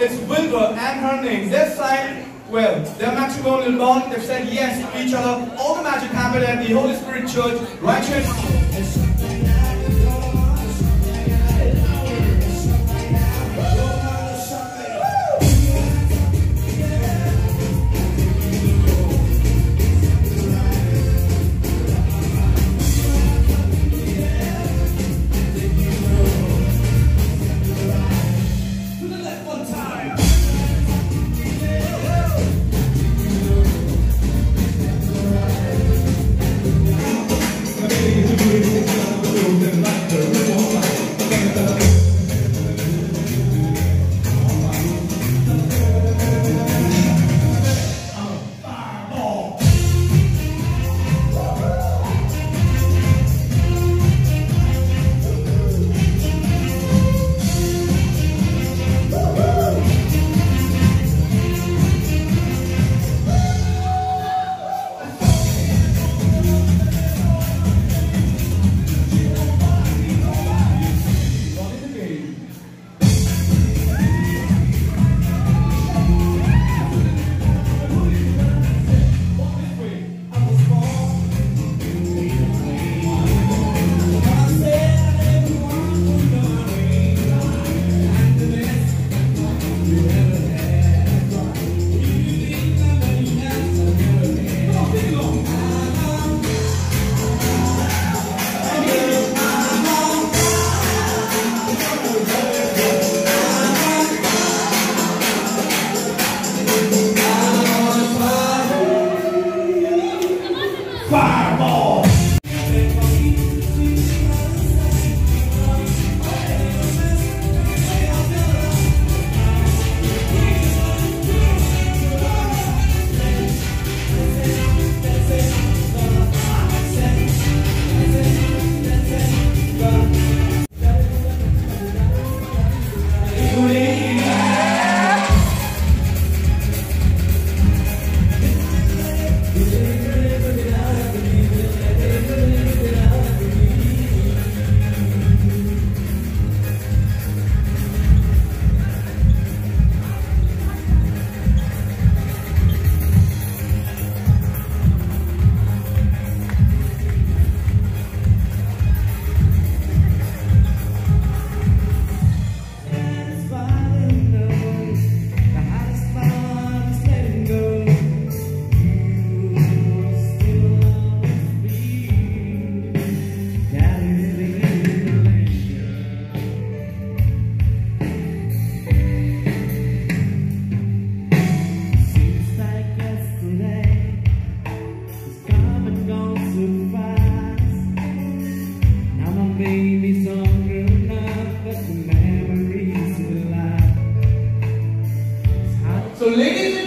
it's Wilber and Harnain. They've signed, well, their matrimonial bond. They've said yes to each other. All the magic happened at the Holy Spirit Church right here.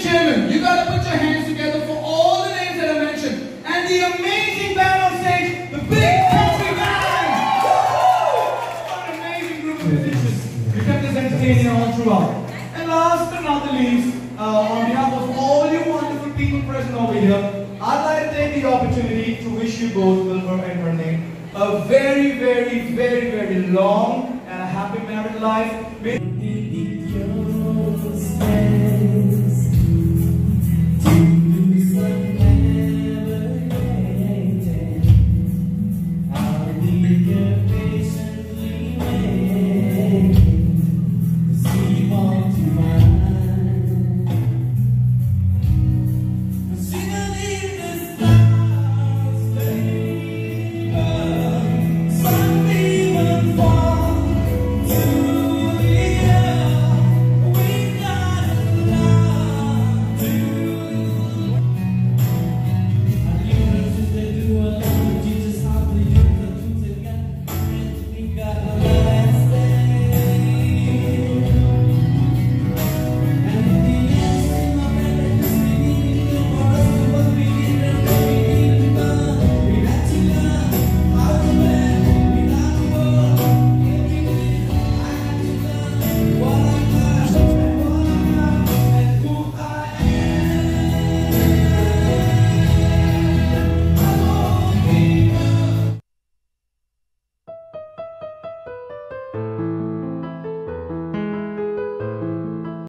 Gentlemen, you gotta put your hands together for all the names that I mentioned. And the amazing band on stage, the Big Country Band! What an amazing group of musicians. You kept us entertaining all throughout. And last but not the least, uh, on behalf of all you wonderful people present over here, I'd like to take the opportunity to wish you both, Wilber and Harnain, a very, very, very, very long and a happy married life.